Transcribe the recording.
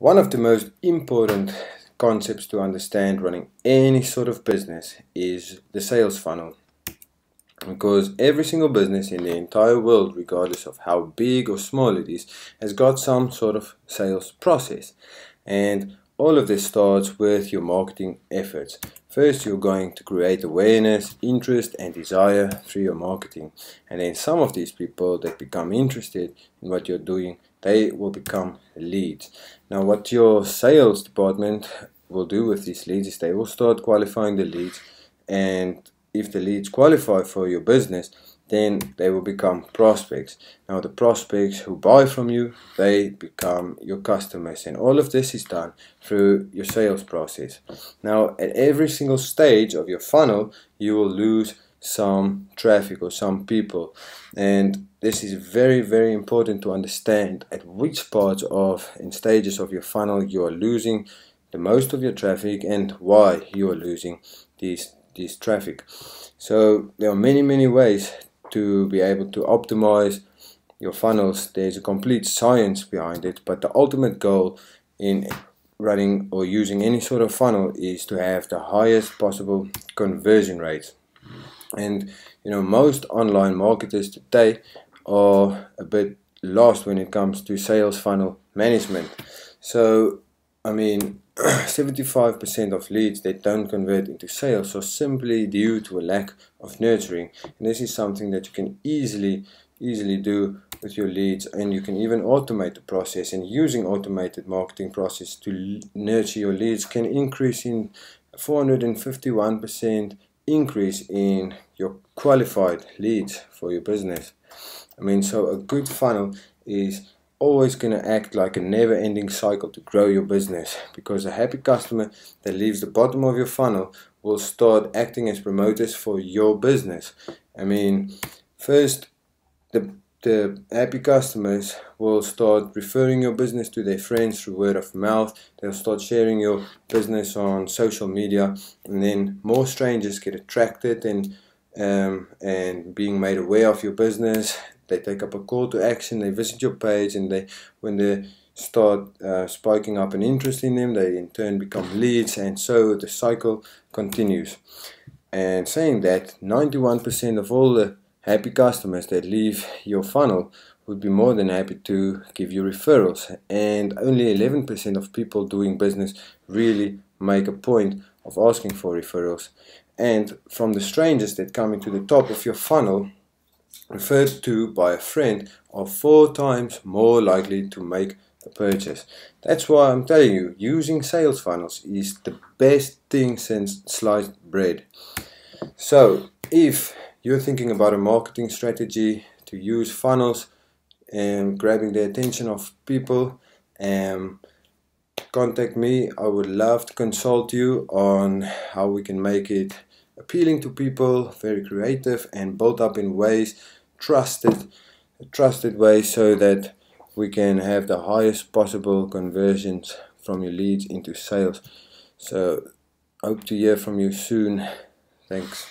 One of the most important concepts to understand running any sort of business is the sales funnel. Because every single business in the entire world, regardless of how big or small it is, has got some sort of sales process. And all of this starts with your marketing efforts. First, you're going to create awareness, interest, and desire through your marketing. And then some of these people that become interested in what you're doing they will become leads. Now what your sales department will do with these leads is they will start qualifying the leads and if the leads qualify for your business then they will become prospects. Now the prospects who buy from you, they become your customers and all of this is done through your sales process. Now at every single stage of your funnel you will lose some traffic or some people and this is very very important to understand at which parts of and stages of your funnel you are losing the most of your traffic and why you are losing these this traffic so there are many many ways to be able to optimize your funnels there's a complete science behind it but the ultimate goal in running or using any sort of funnel is to have the highest possible conversion rate and you know most online marketers today are a bit lost when it comes to sales funnel management. So I mean 75% of leads that don't convert into sales are simply due to a lack of nurturing. And this is something that you can easily easily do with your leads. And you can even automate the process. And using automated marketing process to nurture your leads can increase in 451% increase in your qualified leads for your business. I mean, so a good funnel is always going to act like a never-ending cycle to grow your business because a happy customer that leaves the bottom of your funnel will start acting as promoters for your business. I mean, first the the happy customers will start referring your business to their friends through word of mouth. They'll start sharing your business on social media, and then more strangers get attracted and um, and being made aware of your business. They take up a call to action. They visit your page, and they when they start uh, spiking up an interest in them, they in turn become leads, and so the cycle continues. And saying that, 91% of all the happy customers that leave your funnel would be more than happy to give you referrals and only 11% of people doing business really make a point of asking for referrals and from the strangers that come into the top of your funnel referred to by a friend are four times more likely to make a purchase. That's why I'm telling you using sales funnels is the best thing since sliced bread. So if you're thinking about a marketing strategy to use funnels and grabbing the attention of people and contact me. I would love to consult you on how we can make it appealing to people very creative and built up in ways trusted trusted ways so that we can have the highest possible conversions from your leads into sales. So hope to hear from you soon. Thanks